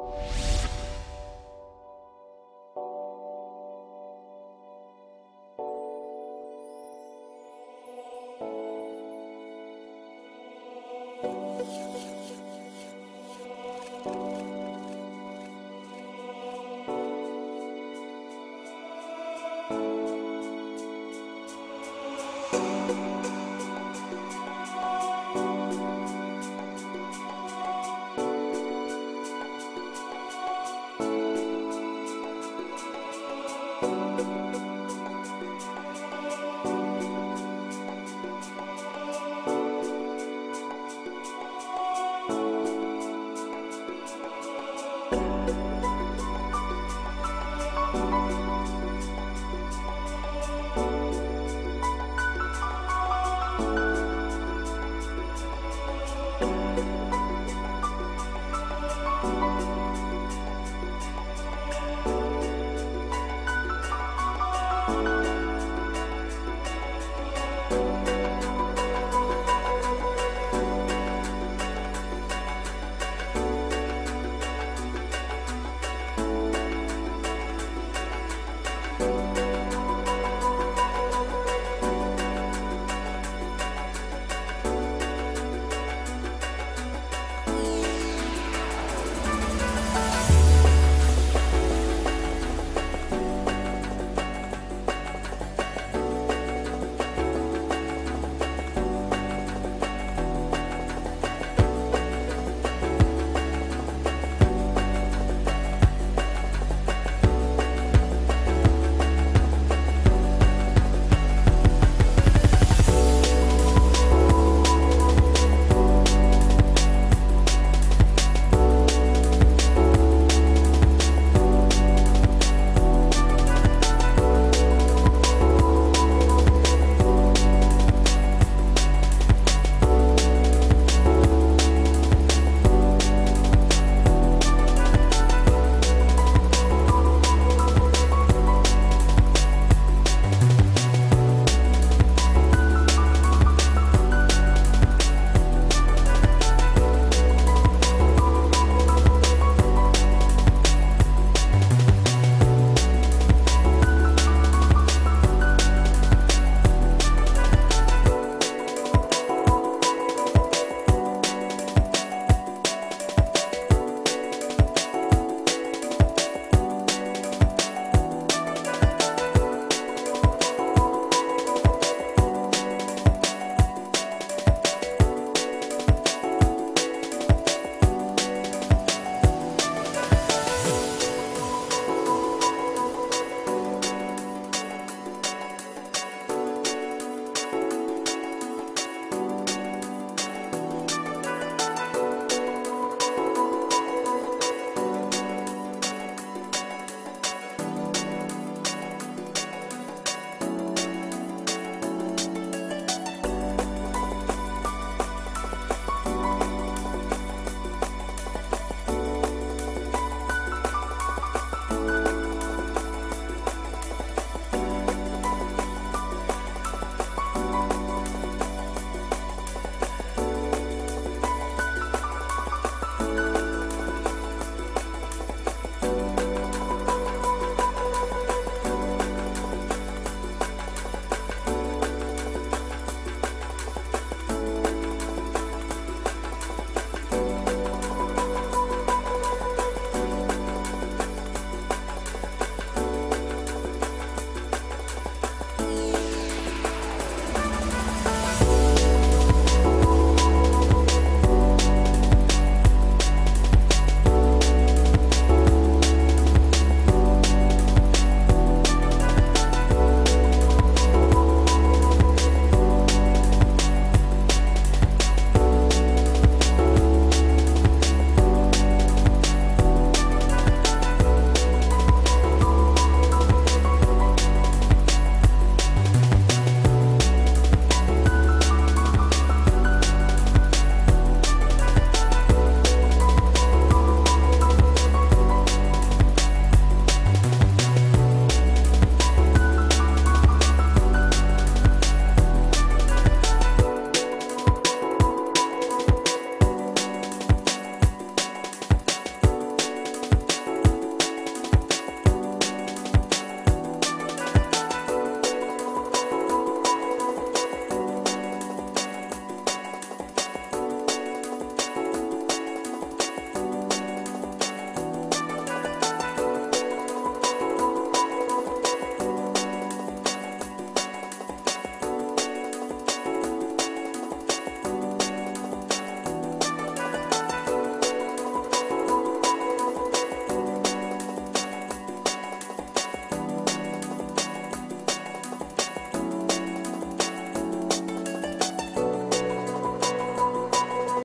you